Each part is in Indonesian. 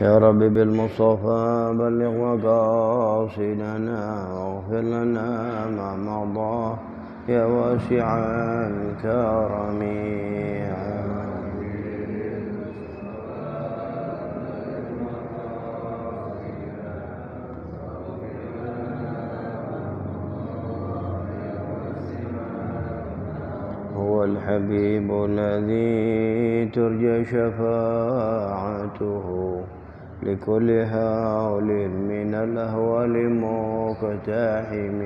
يا رب بالمصطفى بلغ مقاصدنا واغفر لنا ما مضى يا واسع الكرم. هو الحبيب الذي ترجى شفاعته. لكل هول من الأهوال مقتحم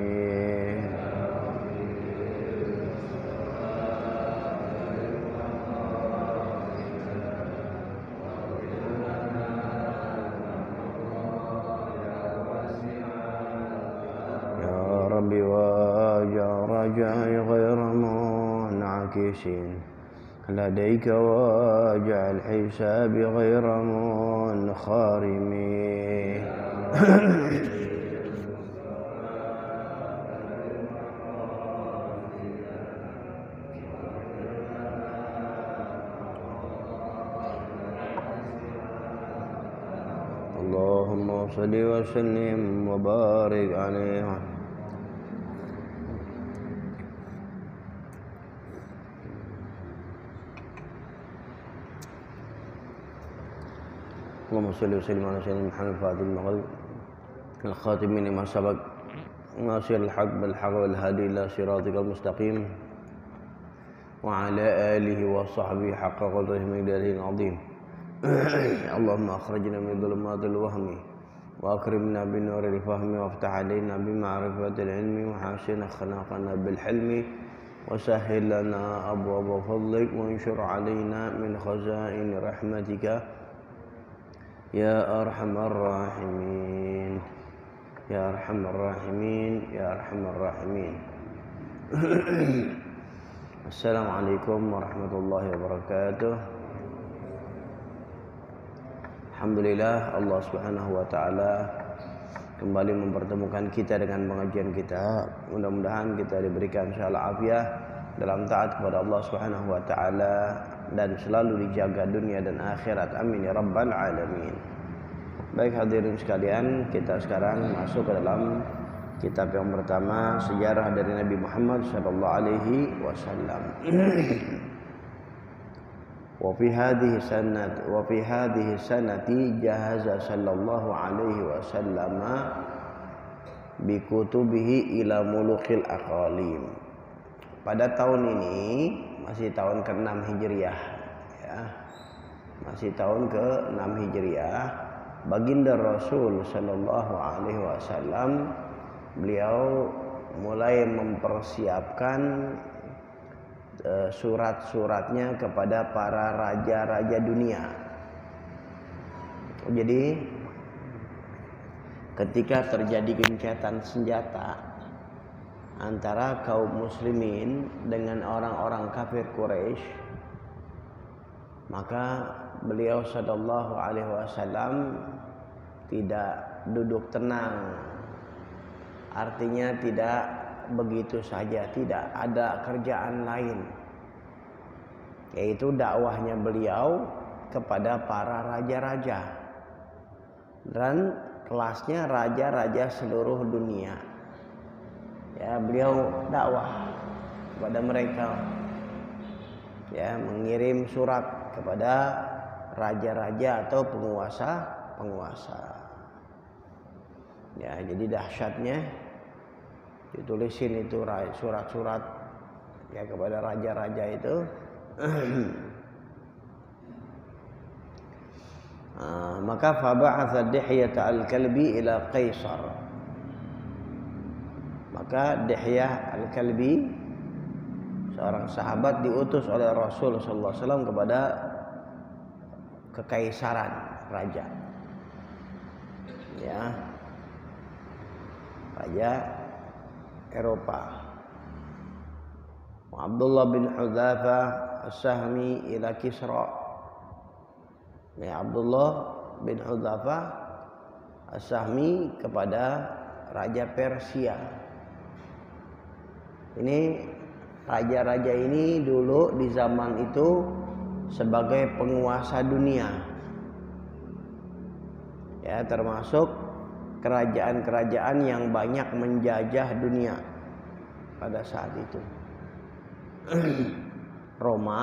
يا رب واجع رجائي غير منعكس لديك واجع الحساب غير منخرم. اللهم صل وسلم وبارك عليه. اللهم صل وسلم على سيدنا محمد فاتح المغرب. الخاتم لما سبق. ناصر الحق بالحق والهادي إلى صراطك المستقيم. وعلى آله وصحبه حق قدره مقداره العظيم. اللهم أخرجنا من ظلمات الوهم. وأكرمنا بنور الفهم. وافتح علينا بمعرفة العلم. وحاسن أخلاقنا بالحلم. وسهل لنا أبواب فضلك. وانشر علينا من خزائن رحمتك. يا أرحم الراحمين يا أرحم الراحمين يا أرحم الراحمين السلام عليكم ورحمة الله وبركاته Alhamdulillah Allah Subhanahu wa taala kembali mempertemukan kita dengan pengajian kita. Mudah-mudahan kita diberikan insyaallah afiah dalam taat kepada Allah Subhanahu wa taala dan selalu dijaga dunia dan akhirat. Amin ya rabbal alamin. Baik hadirin sekalian, kita sekarang masuk ke dalam kitab yang pertama sejarah dari Nabi Muhammad sallallahu alaihi wasallam. Wa fi hadhihi sanat wa fi hadhihi sanati jahaza sallallahu alaihi wasallam bi kutubihi ila mulukil aqalim. Pada tahun ini masih tahun ke-6 Hijriah ya. Masih tahun ke-6 Hijriah baginda Rasul sallallahu alaihi wasallam beliau mulai mempersiapkan surat-suratnya kepada para raja-raja dunia. Jadi ketika terjadi gencatan senjata antara kaum muslimin dengan orang-orang kafir Quraisy, maka beliau sallallahu alaihi wasallam tidak duduk tenang. Artinya tidak begitu saja tidak ada kerjaan lain yaitu dakwahnya beliau kepada para raja-raja dan kelasnya raja-raja seluruh dunia ya beliau dakwah kepada mereka. Ya mengirim surat kepada raja-raja atau penguasa-penguasa. Ya jadi dahsyatnya ditulisin itu surat-surat ya kepada raja-raja itu. Uh, maka faba'atha Dihyah al-Kalbi ila Qaisar maka Dihyah al-Kalbi seorang sahabat diutus oleh Rasul sallallahu alaihi wasallam kepada kekaisaran raja ya raja Eropa. Abdullah bin Hudzafa As-Sahmi ila Kisra. Ya Abdullah bin Hudzafa As-Sahmi kepada raja Persia. Ini raja-raja ini dulu di zaman itu sebagai penguasa dunia. Ya, termasuk kerajaan-kerajaan yang banyak menjajah dunia pada saat itu. Roma,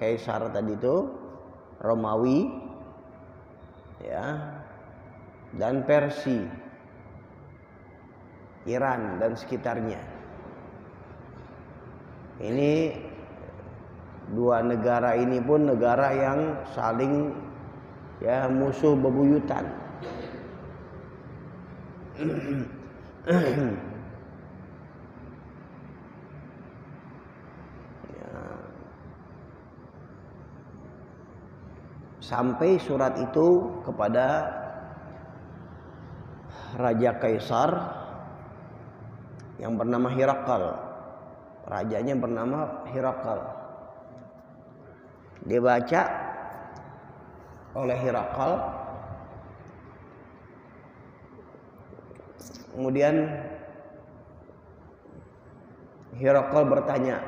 Kaisar tadi itu, Romawi, ya, dan Persia, Iran dan sekitarnya. Ini dua negara ini pun negara yang saling ya musuh bebuyutan. Sampai surat itu kepada Raja Kaisar yang bernama Hirakal. Rajanya bernama Hirakal. Dibaca oleh Hirakal. Kemudian Hirakal bertanya,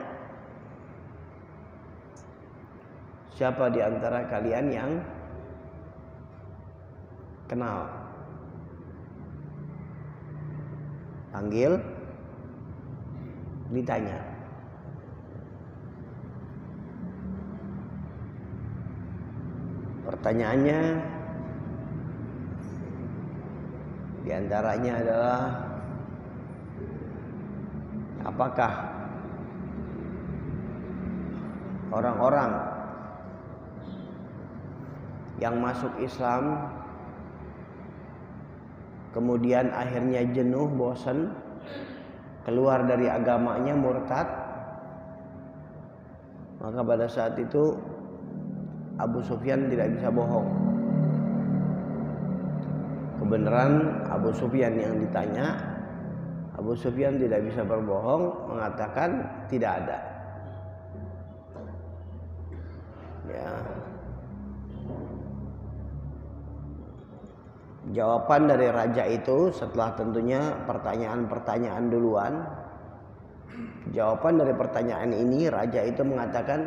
siapa di antara kalian yang kenal panggil ditanya. Pertanyaannya di antaranya adalah apakah orang-orang yang masuk Islam kemudian akhirnya jenuh, bosan, keluar dari agamanya murtad, maka pada saat itu Abu Sufyan tidak bisa bohong. Kebenaran Abu Sufyan yang ditanya, Abu Sufyan tidak bisa berbohong, mengatakan tidak ada. Ya, Jawaban dari raja itu setelah tentunya pertanyaan-pertanyaan duluan. Jawaban dari pertanyaan ini raja itu mengatakan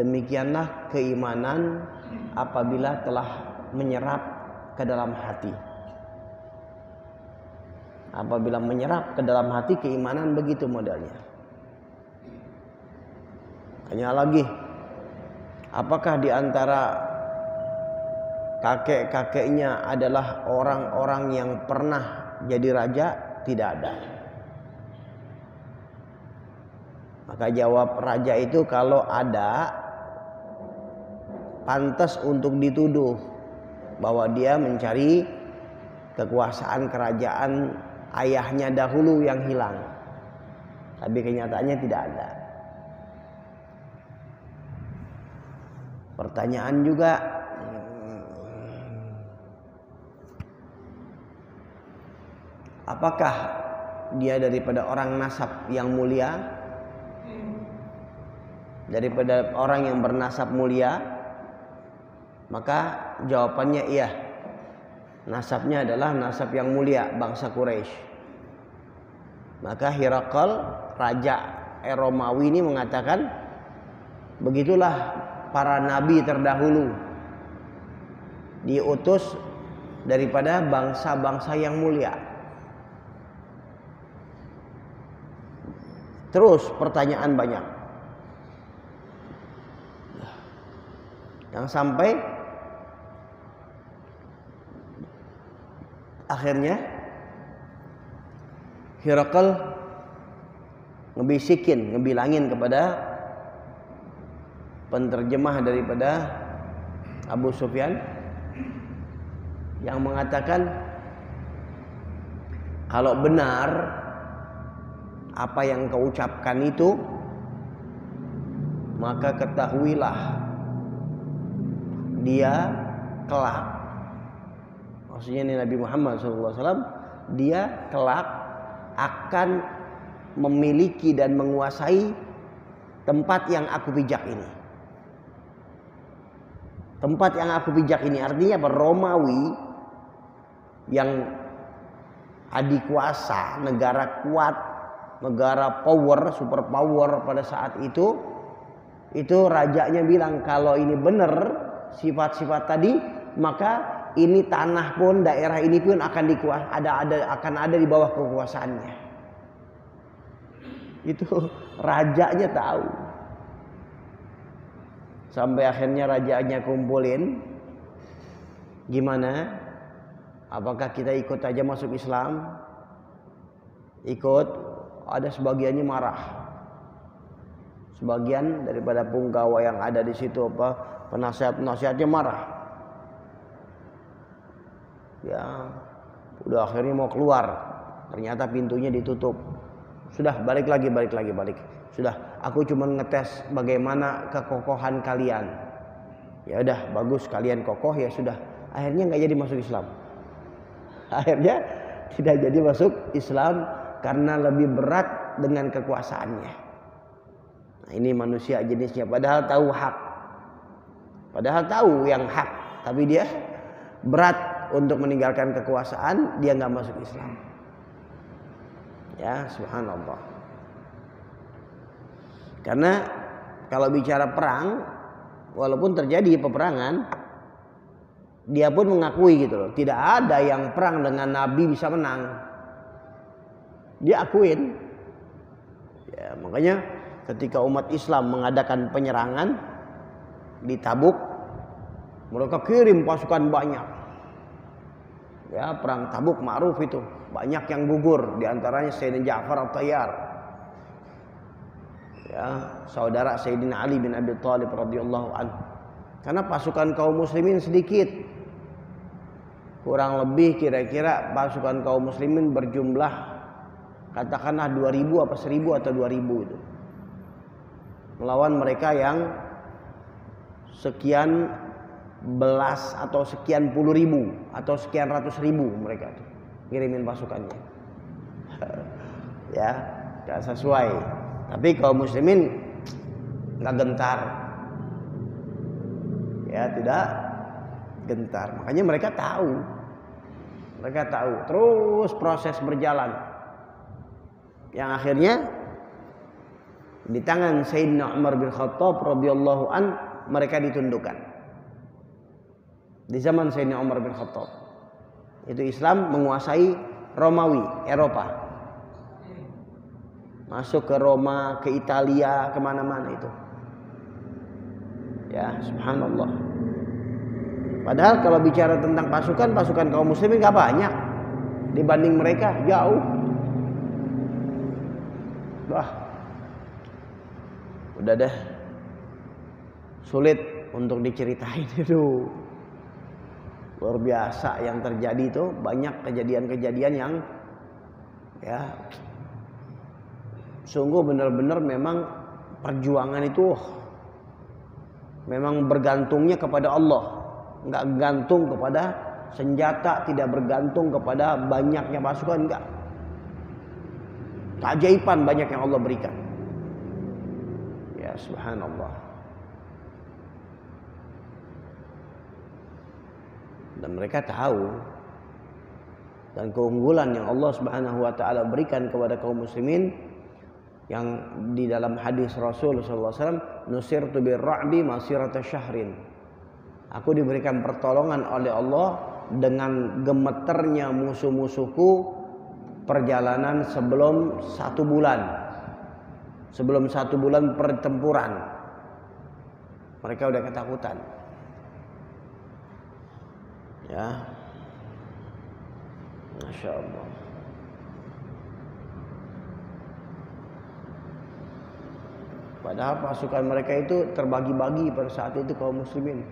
demikianlah keimanan apabila telah menyerap ke dalam hati. Apabila menyerap ke dalam hati keimanan begitu modelnya. Hanya lagi apakah di antara kakek-kakeknya adalah orang-orang yang pernah jadi raja? Tidak ada. Maka jawab raja itu kalau ada pantas untuk dituduh bahwa dia mencari kekuasaan kerajaan ayahnya dahulu yang hilang. Tapi kenyataannya tidak ada. Pertanyaan juga apakah dia daripada orang nasab yang mulia? Daripada orang yang bernasab mulia? Maka jawabannya iya. Nasabnya adalah nasab yang mulia bangsa Quraisy. Maka Hirakal raja Romawi ini mengatakan begitulah para nabi terdahulu. Diutus daripada bangsa-bangsa yang mulia Terus pertanyaan banyak. Yang sampai akhirnya Hirakal ngebisikin, ngebilangin kepada penterjemah daripada Abu Sufyan yang mengatakan kalau benar apa yang kau ucapkan itu maka ketahuilah dia kelak. Maksudnya ini Nabi Muhammad SAW dia kelak akan memiliki dan menguasai tempat yang aku pijak ini. Tempat yang aku pijak ini artinya apa? Romawi yang adik kuasa negara kuat negara power, super power pada saat itu, itu rajanya bilang kalau ini benar sifat-sifat tadi, maka ini tanah pun daerah ini pun akan dikuas ada ada akan ada di bawah kekuasaannya. Itu rajanya tahu. Sampai akhirnya rajanya kumpulin. Gimana? Apakah kita ikut aja masuk Islam? Ikut. Ada sebagiannya marah. Sebagian daripada punggawa yang ada di situ apa penasihat-penasihatnya marah. Ya, udah akhirnya mau keluar. Ternyata pintunya ditutup. Sudah balik lagi, balik lagi, balik. Sudah, aku cuma ngetes bagaimana kekokohan kalian. Ya udah, bagus kalian kokoh ya sudah. Akhirnya nggak jadi masuk Islam. Akhirnya tidak jadi masuk Islam karena lebih berat dengan kekuasaannya. Nah, ini manusia jenisnya padahal tahu hak. Padahal tahu yang hak, tapi dia berat untuk meninggalkan kekuasaan, dia nggak masuk Islam. Ya, subhanallah. Karena kalau bicara perang, walaupun terjadi peperangan, dia pun mengakui gitu loh, tidak ada yang perang dengan Nabi bisa menang. Dia akuin. Ya, makanya ketika umat Islam mengadakan penyerangan di Tabuk, mereka kirim pasukan banyak. Ya, perang Tabuk ma'ruf itu, banyak yang gugur, di antaranya Sayyidina Ja'far al-Tayyar ya saudara Sayyidina Ali bin Abi Thalib radhiyallahu anhu. Karena pasukan kaum muslimin sedikit. Kurang lebih kira-kira pasukan kaum muslimin berjumlah katakanlah 2000 apa 1000 atau 2000 itu. Melawan mereka yang sekian belas atau sekian puluh ribu atau sekian ratus ribu mereka tuh ngirimin pasukannya ya gak sesuai tapi kaum muslimin nggak gentar. Ya, tidak gentar. Makanya mereka tahu. Mereka tahu. Terus proses berjalan. Yang akhirnya di tangan Sayyidina Umar bin Khattab radhiyallahu an mereka ditundukkan. Di zaman Sayyidina Umar bin Khattab. Itu Islam menguasai Romawi, Eropa masuk ke Roma, ke Italia, ke mana-mana itu. Ya, subhanallah. Padahal kalau bicara tentang pasukan, pasukan kaum muslimin gak banyak dibanding mereka jauh. Wah, udah deh, sulit untuk diceritain itu. Luar biasa yang terjadi itu. Banyak kejadian-kejadian yang ya sungguh benar-benar memang perjuangan itu memang bergantungnya kepada Allah. Nggak gantung kepada senjata tidak bergantung kepada banyaknya pasukan enggak keajaiban banyak yang Allah berikan. Ya subhanallah. Dan mereka tahu dan keunggulan yang Allah Subhanahu wa taala berikan kepada kaum muslimin yang di dalam hadis Rasul SAW nusir tu birra'bi masirata syahrin. Aku diberikan pertolongan oleh Allah dengan gemeternya musuh-musuhku perjalanan sebelum satu bulan. Sebelum satu bulan pertempuran. Mereka udah ketakutan. Ya. Masya Allah. Padahal pasukan mereka itu terbagi-bagi pada saat itu kaum muslimin.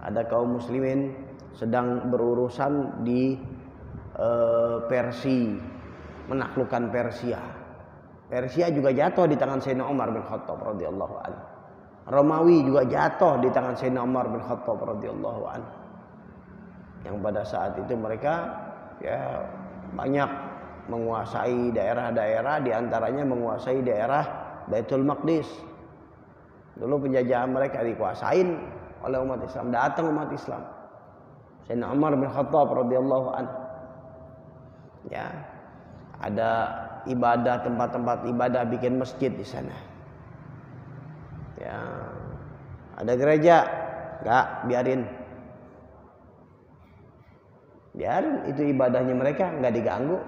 Ada kaum muslimin sedang berurusan di e, Persia, menaklukkan Persia. Persia juga jatuh di tangan Sayyidina Umar bin Khattab radhiyallahu anhu. Romawi juga jatuh di tangan Sayyidina Umar bin Khattab radhiyallahu anhu. Yang pada saat itu mereka ya banyak menguasai daerah-daerah di antaranya menguasai daerah Baitul Maqdis. Dulu penjajahan mereka dikuasain oleh umat Islam. Datang umat Islam. Sayyidina Umar bin Khattab radhiyallahu an. Ya. Ada ibadah tempat-tempat ibadah bikin masjid di sana. Ya. Ada gereja, enggak biarin. biarin itu ibadahnya mereka nggak diganggu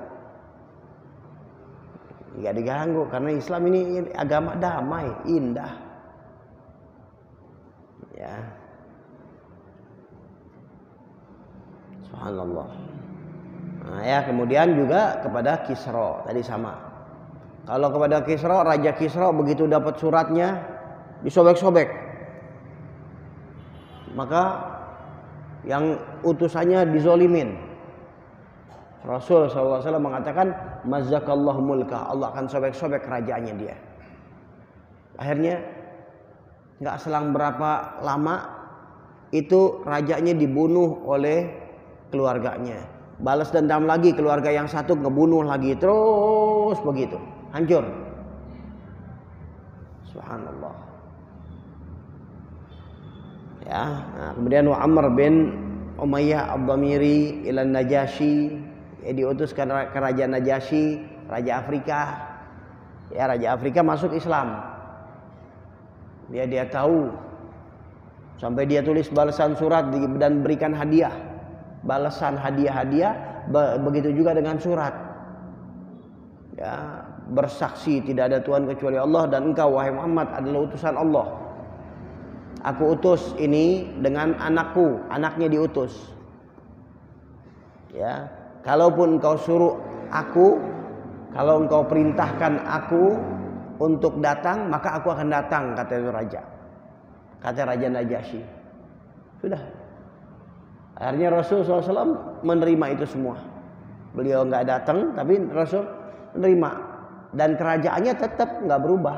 nggak diganggu karena Islam ini agama damai indah ya Subhanallah nah ya kemudian juga kepada Kisro tadi sama. Kalau kepada Kisro Raja Kisro begitu dapat suratnya disobek-sobek. Maka yang utusannya dizolimin. Rasul SAW mengatakan mazakallahu mulka. Allah akan sobek-sobek kerajaannya dia. Akhirnya nggak selang berapa lama itu rajanya dibunuh oleh keluarganya balas dendam lagi keluarga yang satu ngebunuh lagi terus begitu. Hancur. Subhanallah. Ya nah, kemudian Amr bin Umayyah Abdamiri ilan Najasyi ya, diutus ke kerajaan Najasyi raja Afrika. Ya raja Afrika masuk Islam. Dia dia tahu. Sampai dia tulis balasan surat dan berikan hadiah balasan hadiah-hadiah begitu juga dengan surat ya bersaksi tidak ada Tuhan kecuali Allah dan engkau wahai Muhammad adalah utusan Allah Aku utus ini dengan anakku, anaknya diutus. Ya, kalaupun engkau suruh aku, kalau engkau perintahkan aku untuk datang, maka aku akan datang, kata raja. Kata Raja Najasyi. Sudah. Akhirnya Rasul SAW menerima itu semua. Beliau nggak datang, tapi Rasul menerima. Dan kerajaannya tetap nggak berubah.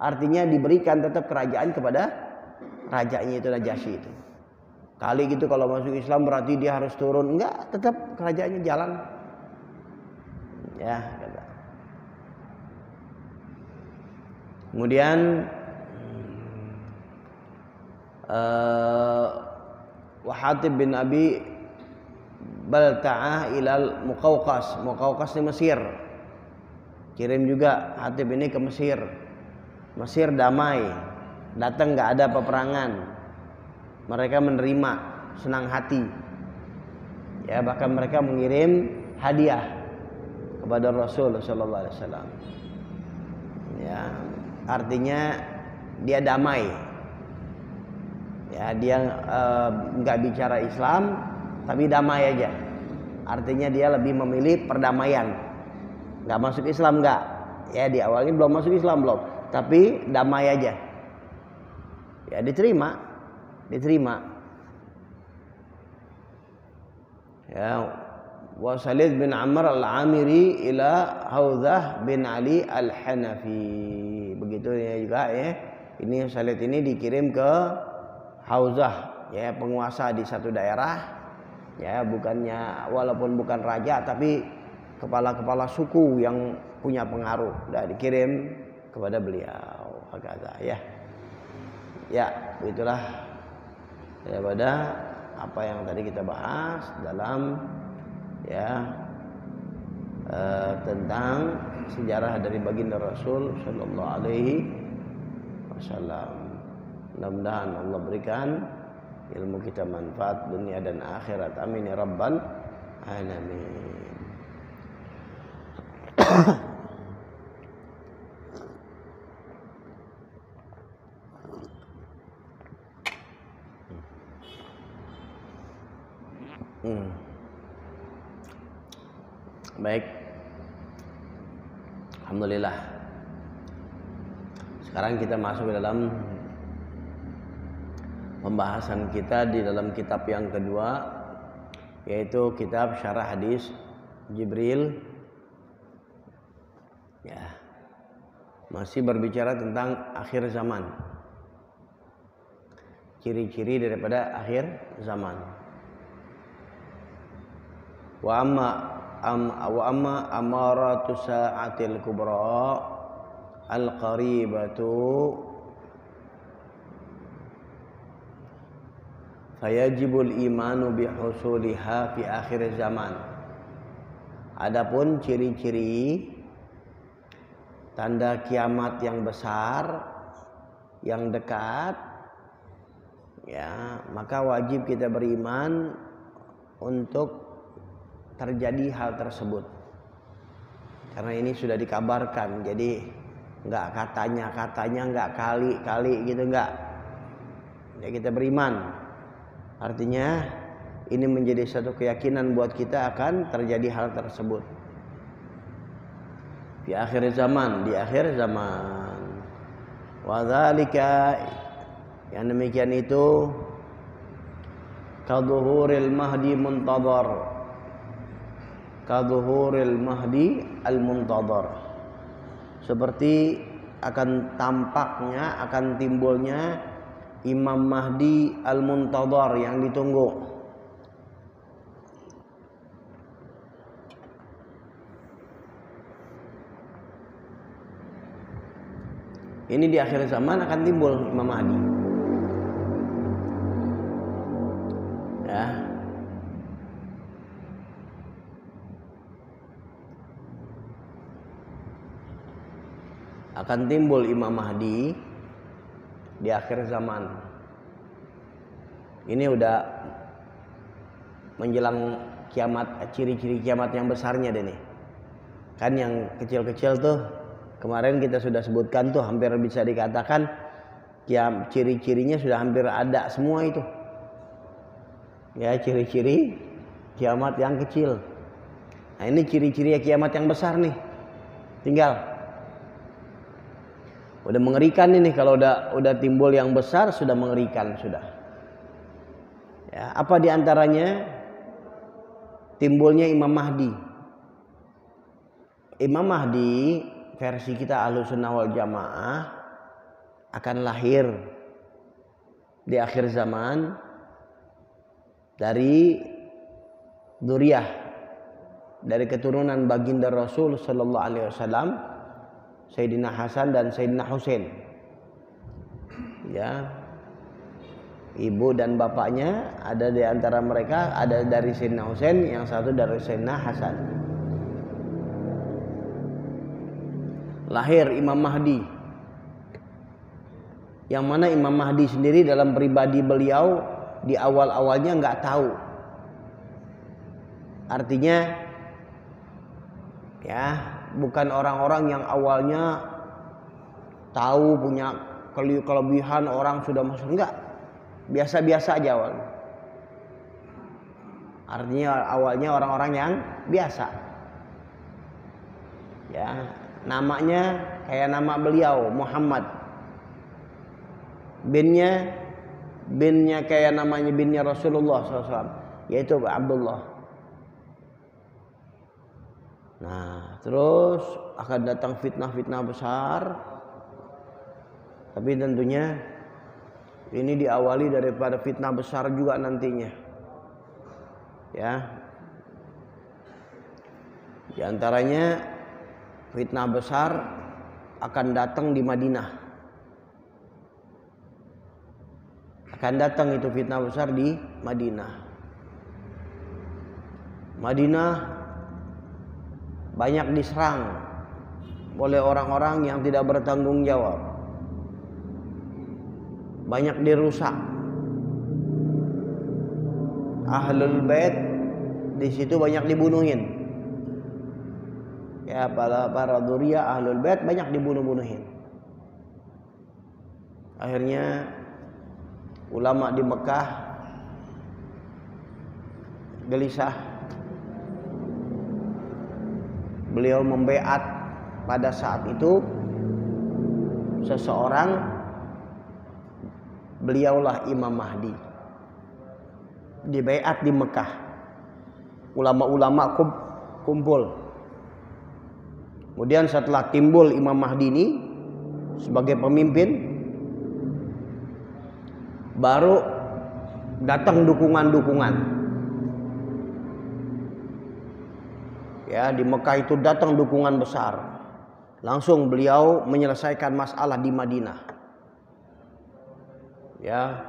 Artinya diberikan tetap kerajaan kepada rajanya itu Najasyi itu. Kali gitu kalau masuk Islam berarti dia harus turun. Enggak, tetap kerajaannya jalan. Ya, kata. Kemudian uh, Wahatib bin Abi Balta'ah ilal Muqawqas. Muqawqas di Mesir. Kirim juga Hatib ini ke Mesir. Mesir damai datang nggak ada peperangan mereka menerima senang hati ya bahkan mereka mengirim hadiah kepada Rasul Shallallahu Alaihi Wasallam ya artinya dia damai ya dia eh, nggak uh, bicara Islam tapi damai aja. Artinya dia lebih memilih perdamaian. Nggak masuk Islam nggak? Ya di awalnya belum masuk Islam belum. Tapi damai aja. Ya diterima. Diterima. Ya wa Salid bin Amr al-Amiri ila Haudzah bin Ali al-Hanafi. Begitu ya juga ya. Ini Salid ini dikirim ke Hauzah ya penguasa di satu daerah ya bukannya walaupun bukan raja tapi kepala-kepala suku yang punya pengaruh dan dikirim kepada beliau Hakata ya Ya, itulah daripada apa yang tadi kita bahas dalam ya eh, tentang sejarah dari baginda Rasul Shallallahu Alaihi Wasallam. Mudah-mudahan Allah berikan ilmu kita manfaat dunia dan akhirat. Amin ya rabbal alamin. Hmm. Baik. Alhamdulillah. Sekarang kita masuk ke dalam pembahasan kita di dalam kitab yang kedua yaitu kitab Syarah Hadis Jibril. Ya. Masih berbicara tentang akhir zaman. Ciri-ciri daripada akhir zaman wa amma am, wa amma amaratu sa'atil kubra al qaribatu fayajibul imanu bihusuliha fi akhir zaman adapun ciri-ciri tanda kiamat yang besar yang dekat ya maka wajib kita beriman untuk terjadi hal tersebut. Karena ini sudah dikabarkan, jadi nggak katanya katanya nggak kali kali gitu nggak. Ya kita beriman. Artinya ini menjadi satu keyakinan buat kita akan terjadi hal tersebut. Di akhir zaman, di akhir zaman. Wadzalika yang demikian itu kadhuhuril mahdi muntadhar. Kadhuhuril mahdi al muntadhar. Seperti akan tampaknya, akan timbulnya Imam Mahdi al-Muntadhar yang ditunggu. Ini di akhir zaman akan timbul Imam Mahdi. Ya. Akan timbul Imam Mahdi di akhir zaman. Ini udah menjelang kiamat, ciri-ciri kiamat yang besarnya deh nih. Kan yang kecil-kecil tuh Kemarin kita sudah sebutkan tuh hampir bisa dikatakan ya ciri-cirinya sudah hampir ada semua itu. Ya ciri-ciri kiamat yang kecil. Nah ini ciri-ciri kiamat yang besar nih. Tinggal. Udah mengerikan ini kalau udah udah timbul yang besar sudah mengerikan sudah. Ya, apa di antaranya timbulnya Imam Mahdi. Imam Mahdi versi kita ahlu sunnah wal jamaah akan lahir di akhir zaman dari duriah dari keturunan baginda Rasul Sallallahu Alaihi Wasallam Sayyidina Hasan dan Sayyidina Husain ya ibu dan bapaknya ada di antara mereka ada dari Sayyidina Husain yang satu dari Sayyidina Hasan lahir Imam Mahdi. Yang mana Imam Mahdi sendiri dalam pribadi beliau di awal-awalnya nggak tahu. Artinya ya bukan orang-orang yang awalnya tahu punya kelebihan orang sudah masuk. Enggak. Biasa-biasa aja awalnya. Artinya awalnya orang-orang yang biasa. Ya namanya kayak nama beliau Muhammad. Binnya binnya kayak namanya binnya Rasulullah SAW yaitu Abdullah nah terus akan datang fitnah-fitnah besar tapi tentunya ini diawali daripada fitnah besar juga nantinya ya di antaranya fitnah besar akan datang di Madinah. Akan datang itu fitnah besar di Madinah. Madinah banyak diserang oleh orang-orang yang tidak bertanggung jawab. Banyak dirusak. Ahlul Bait di situ banyak dibunuhin ya para para duriya ahlul bait banyak dibunuh-bunuhin akhirnya ulama di Mekah gelisah beliau membeat pada saat itu seseorang beliaulah Imam Mahdi. Dibeat di Mekah. Ulama-ulama kumpul. Kemudian setelah timbul Imam Mahdi ini sebagai pemimpin baru datang dukungan-dukungan. Ya, di Mekah itu datang dukungan besar. Langsung beliau menyelesaikan masalah di Madinah. Ya,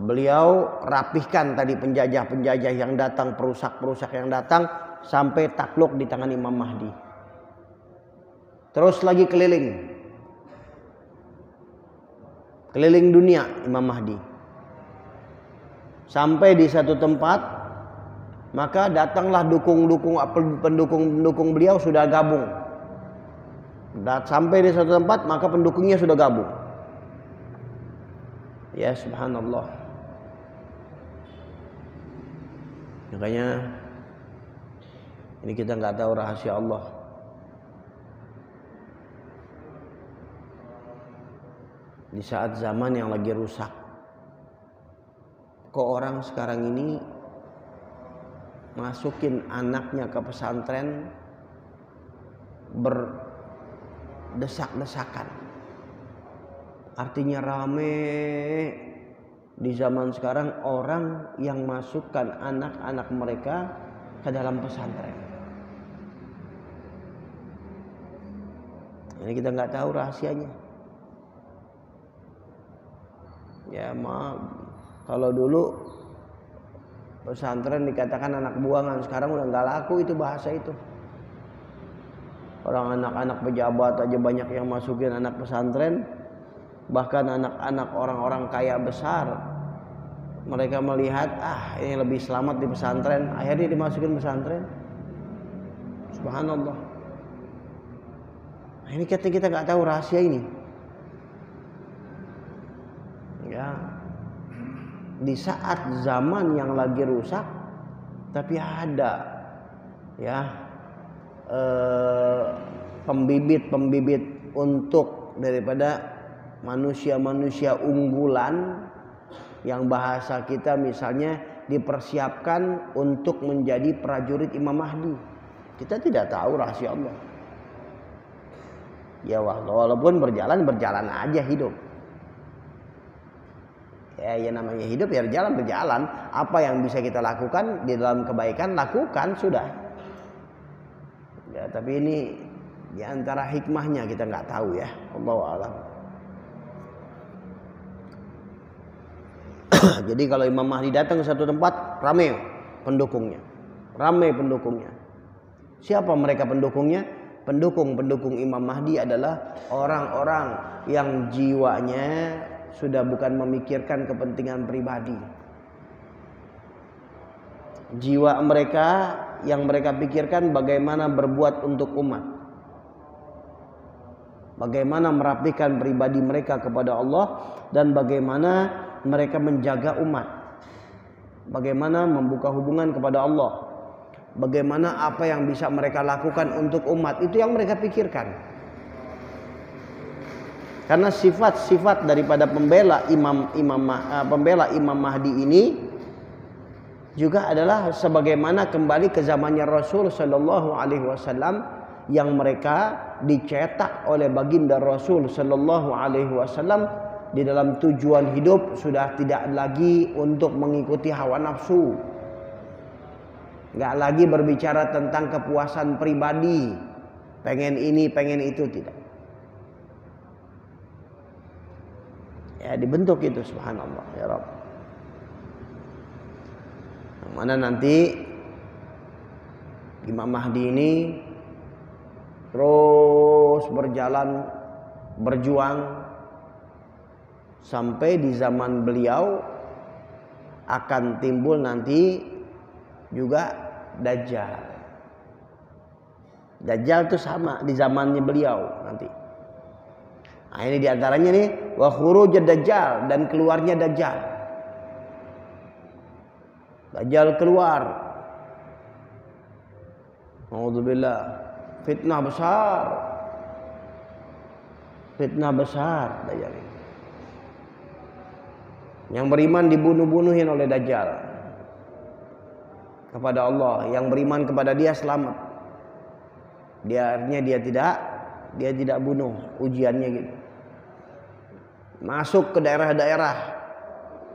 beliau rapihkan tadi penjajah-penjajah yang datang, perusak-perusak yang datang sampai takluk di tangan Imam Mahdi. Terus lagi keliling. Keliling dunia Imam Mahdi. Sampai di satu tempat maka datanglah dukung-dukung pendukung-pendukung beliau sudah gabung. Dan sampai di satu tempat maka pendukungnya sudah gabung. Ya subhanallah. Makanya ini kita nggak tahu rahasia Allah. Di saat zaman yang lagi rusak. Kok orang sekarang ini masukin anaknya ke pesantren berdesak-desakan. Artinya rame di zaman sekarang orang yang masukkan anak-anak mereka ke dalam pesantren. Ini kita nggak tahu rahasianya. Ya maaf, kalau dulu pesantren dikatakan anak buangan. Sekarang udah nggak laku itu bahasa itu. Orang anak-anak pejabat aja banyak yang masukin anak pesantren. Bahkan anak-anak orang-orang kaya besar mereka melihat ah ini lebih selamat di pesantren. Akhirnya dimasukin pesantren. Subhanallah. Nah, ini kita kita nggak tahu rahasia ini. Ya di saat zaman yang lagi rusak tapi ada ya pembibit-pembibit eh, untuk daripada manusia-manusia unggulan yang bahasa kita misalnya dipersiapkan untuk menjadi prajurit Imam Mahdi. Kita tidak tahu rahasia Allah. Ya walaupun berjalan berjalan aja hidup ya, ya namanya hidup ya jalan berjalan. Apa yang bisa kita lakukan di dalam kebaikan lakukan sudah. Ya tapi ini di antara hikmahnya kita nggak tahu ya. Allah alam. Jadi kalau Imam Mahdi datang ke satu tempat ramai pendukungnya. Ramai pendukungnya. Siapa mereka pendukungnya? Pendukung-pendukung Imam Mahdi adalah orang-orang yang jiwanya sudah bukan memikirkan kepentingan pribadi. Jiwa mereka yang mereka pikirkan bagaimana berbuat untuk umat. Bagaimana merapikan pribadi mereka kepada Allah dan bagaimana mereka menjaga umat. Bagaimana membuka hubungan kepada Allah. Bagaimana apa yang bisa mereka lakukan untuk umat itu yang mereka pikirkan. Karena sifat-sifat daripada pembela Imam Imam uh, pembela Imam Mahdi ini juga adalah sebagaimana kembali ke zamannya Rasul Shallallahu Alaihi Wasallam yang mereka dicetak oleh baginda Rasul Shallallahu Alaihi Wasallam di dalam tujuan hidup sudah tidak lagi untuk mengikuti hawa nafsu, nggak lagi berbicara tentang kepuasan pribadi, pengen ini pengen itu tidak ya dibentuk itu subhanallah ya yang mana nanti Imam Mahdi ini terus berjalan berjuang sampai di zaman beliau akan timbul nanti juga Dajjal. Dajjal itu sama di zamannya beliau nanti. Nah, ini di antaranya nih wa khuruj dajjal dan keluarnya dajjal. Dajjal keluar. Alhamdulillah. Fitnah besar. Fitnah besar dajjal ini. Yang beriman dibunuh-bunuhin oleh dajjal. Kepada Allah, yang beriman kepada dia selamat. Dia dia tidak dia tidak bunuh ujiannya gitu. Masuk ke daerah-daerah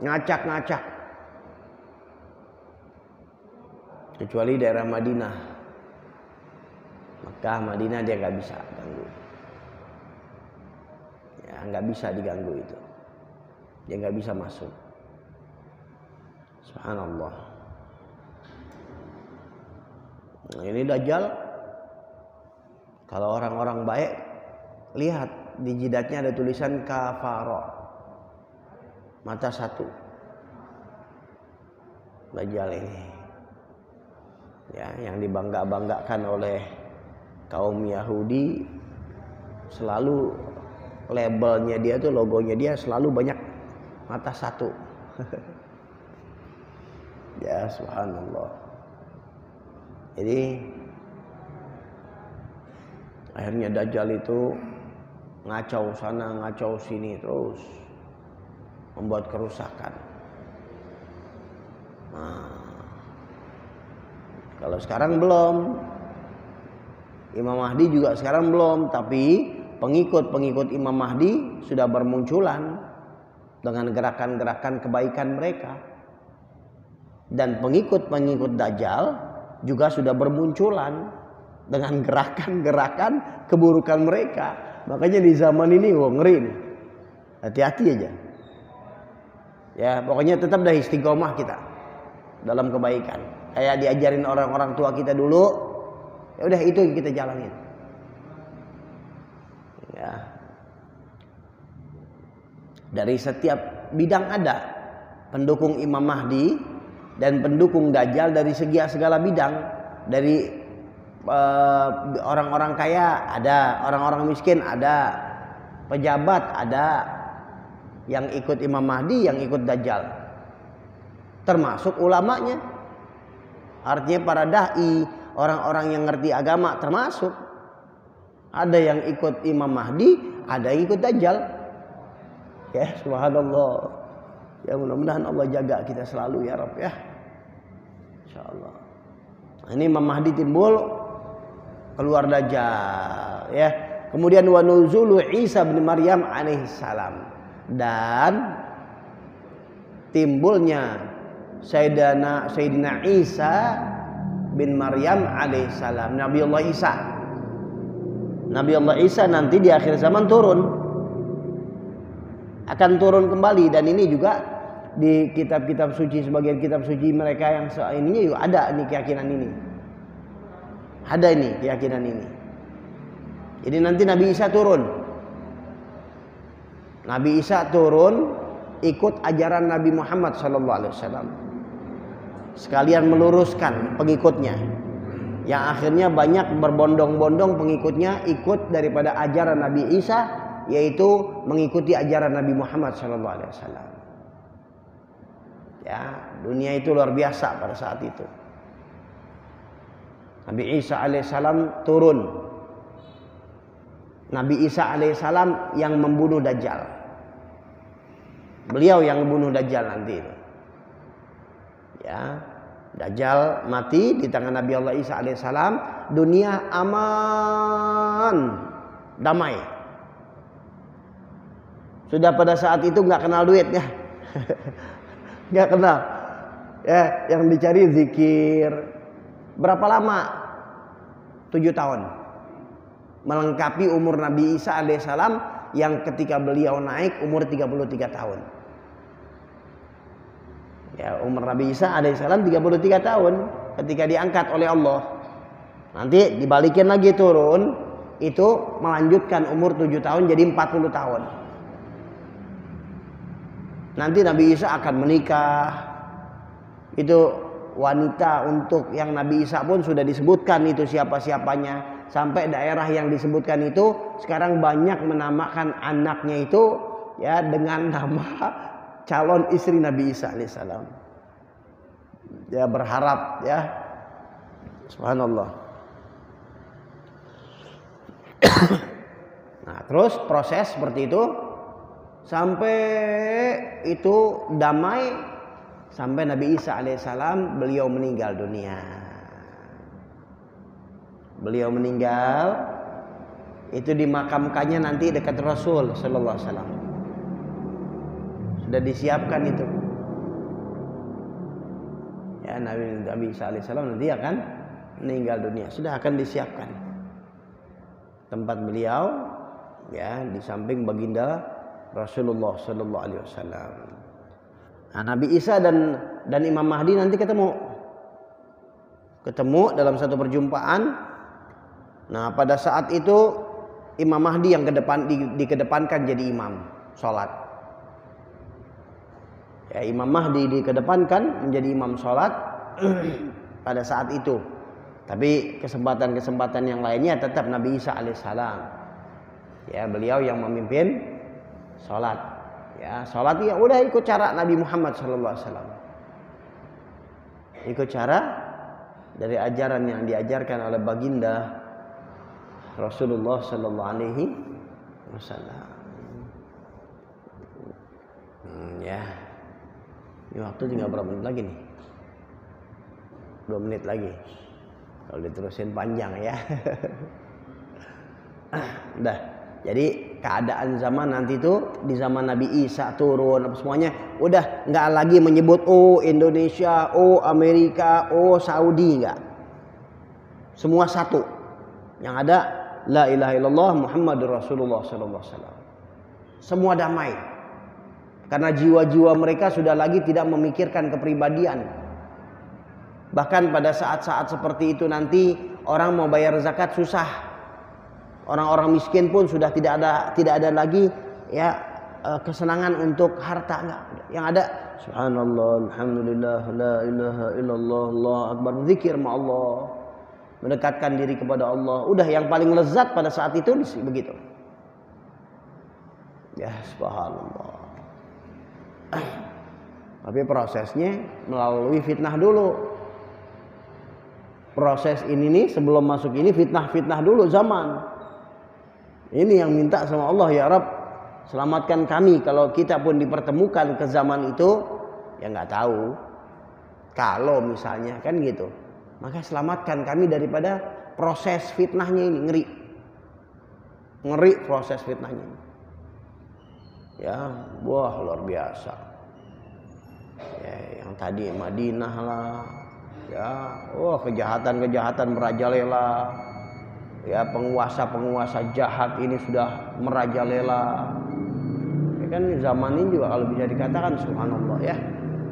ngacak-ngacak. Kecuali daerah Madinah. Mekah Madinah dia nggak bisa ganggu. Ya nggak bisa diganggu itu. Dia nggak bisa masuk. Subhanallah. Nah, ini Dajjal kalau orang-orang baik lihat di jidatnya ada tulisan kafaro. Mata satu. Dajjal ini. Ya yang dibangga-banggakan oleh kaum Yahudi selalu labelnya dia tuh logonya dia selalu banyak mata satu. Ya subhanallah. Jadi akhirnya Dajjal itu ngacau sana ngacau sini terus membuat kerusakan. Nah, kalau sekarang belum. Imam Mahdi juga sekarang belum tapi pengikut-pengikut Imam Mahdi sudah bermunculan dengan gerakan-gerakan kebaikan mereka. Dan pengikut-pengikut Dajjal juga sudah bermunculan dengan gerakan-gerakan keburukan mereka. Makanya di zaman ini wah ngeri nih. Hati-hati aja. Ya, pokoknya tetap dah istiqomah kita dalam kebaikan. Kayak diajarin orang-orang tua kita dulu, ya udah itu yang kita jalanin. Ya. Dari setiap bidang ada pendukung Imam Mahdi dan pendukung Dajjal dari segi segala bidang. Dari orang-orang kaya ada, orang-orang miskin ada, pejabat ada, yang ikut Imam Mahdi, yang ikut Dajjal. Termasuk ulamanya. Artinya para dai, orang-orang yang ngerti agama termasuk. Ada yang ikut Imam Mahdi, ada yang ikut Dajjal. Ya, subhanallah. Ya mudah-mudahan Allah jaga kita selalu ya Rabb ya. Insyaallah. Nah, ini Imam Mahdi timbul keluar dajjal ya. Kemudian wa nuzulu Isa bin Maryam alaihissalam dan timbulnya Sayyidina Sayyidina Isa bin Maryam alaihissalam Nabi Allah Isa. Nabi Allah Isa nanti di akhir zaman turun. Akan turun kembali. Dan ini juga di kitab-kitab suci sebagian kitab suci mereka yang ininya juga ada ini keyakinan ini ada ini keyakinan ini. Jadi nanti Nabi Isa turun. Nabi Isa turun ikut ajaran Nabi Muhammad sallallahu alaihi wasallam. Sekalian meluruskan pengikutnya. Yang akhirnya banyak berbondong-bondong pengikutnya ikut daripada ajaran Nabi Isa yaitu mengikuti ajaran Nabi Muhammad sallallahu alaihi wasallam. Ya, dunia itu luar biasa pada saat itu. Nabi Isa alaihissalam turun. Nabi Isa alaihissalam yang membunuh Dajjal. Beliau yang membunuh Dajjal nanti. Ya, Dajjal mati di tangan Nabi Allah Isa alaihissalam. Dunia aman, damai. Sudah pada saat itu nggak kenal duit ya, nggak kenal. Ya, yang dicari zikir, Berapa lama? Tujuh tahun. Melengkapi umur Nabi Isa alaihissalam yang ketika beliau naik umur 33 tahun. Ya, umur Nabi Isa alaihissalam 33 tahun ketika diangkat oleh Allah. Nanti dibalikin lagi turun itu melanjutkan umur 7 tahun jadi 40 tahun. Nanti Nabi Isa akan menikah. Itu wanita untuk yang Nabi Isa pun sudah disebutkan itu siapa-siapanya. Sampai daerah yang disebutkan itu sekarang banyak menamakan anaknya itu ya dengan nama calon istri Nabi Isa alaihissalam. Ya berharap ya. Subhanallah. Nah terus proses seperti itu. Sampai itu damai sampai Nabi Isa alaihissalam beliau meninggal dunia. Beliau meninggal itu dimakamkannya nanti dekat Rasul Sallallahu Alaihi Wasallam. Sudah disiapkan itu. Ya Nabi Nabi Isa alaihissalam nanti akan meninggal dunia. Sudah akan disiapkan tempat beliau ya di samping baginda Rasulullah Sallallahu Alaihi Wasallam. Nah, Nabi Isa dan dan Imam Mahdi nanti ketemu. Ketemu dalam satu perjumpaan. Nah, pada saat itu Imam Mahdi yang ke depan di, dikedepankan jadi imam sholat. Ya, Imam Mahdi dikedepankan menjadi imam sholat pada saat itu. Tapi kesempatan-kesempatan yang lainnya tetap Nabi Isa alaihissalam. Ya, beliau yang memimpin sholat. Ya, sholat ya udah ikut cara Nabi Muhammad sallallahu alaihi wasallam. Ikut cara dari ajaran yang diajarkan oleh baginda Rasulullah sallallahu alaihi wasallam. Hmm, ya. Ini waktu tinggal berapa menit lagi nih? Dua menit lagi. Kalau diterusin panjang ya. Udah. Jadi keadaan zaman nanti itu di zaman Nabi Isa turun apa semuanya udah nggak lagi menyebut oh Indonesia, oh Amerika, oh Saudi nggak. Semua satu. Yang ada la ilaha illallah Muhammadur Rasulullah sallallahu alaihi wasallam. Semua damai. Karena jiwa-jiwa mereka sudah lagi tidak memikirkan kepribadian. Bahkan pada saat-saat seperti itu nanti orang mau bayar zakat susah Orang-orang miskin pun sudah tidak ada tidak ada lagi ya eh, kesenangan untuk harta enggak. Yang ada subhanallah, alhamdulillah, la ilaha illallah, Allah akbar, zikir ma Allah. Mendekatkan diri kepada Allah. Udah yang paling lezat pada saat itu begitu. Ya subhanallah. Tapi prosesnya melalui fitnah dulu. Proses ini nih sebelum masuk ini fitnah-fitnah dulu zaman. Ini yang minta sama Allah ya Rab selamatkan kami kalau kita pun dipertemukan ke zaman itu. Ya nggak tahu. Kalau misalnya kan gitu. Maka selamatkan kami daripada proses fitnahnya ini ngeri. Ngeri proses fitnahnya ini. ya wah luar biasa. Ya yang tadi Madinah lah. Ya wah kejahatan kejahatan merajalela ya penguasa-penguasa jahat ini sudah merajalela ya kan zaman ini juga kalau bisa dikatakan subhanallah ya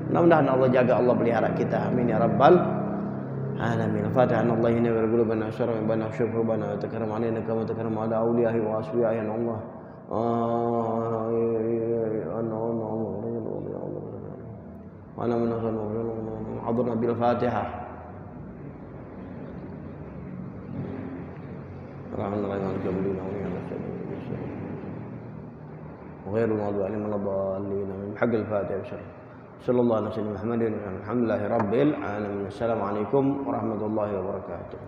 mudah-mudahan Allah jaga Allah pelihara kita amin ya rabbal alamin fatihah Allah ini berqulubana syarra bana syukur bana takram alaina kama takram ala awliyahi wa asfiyahi Allah وانا من حضرنا بالفاتحه الرحمن الرحيم مالك يوم الدين وغير عليهم ولا الضالين من حق الفاتحة بشر. صلى الله على سيدنا محمد الحمد لله رب العالمين. السلام عليكم ورحمة الله وبركاته.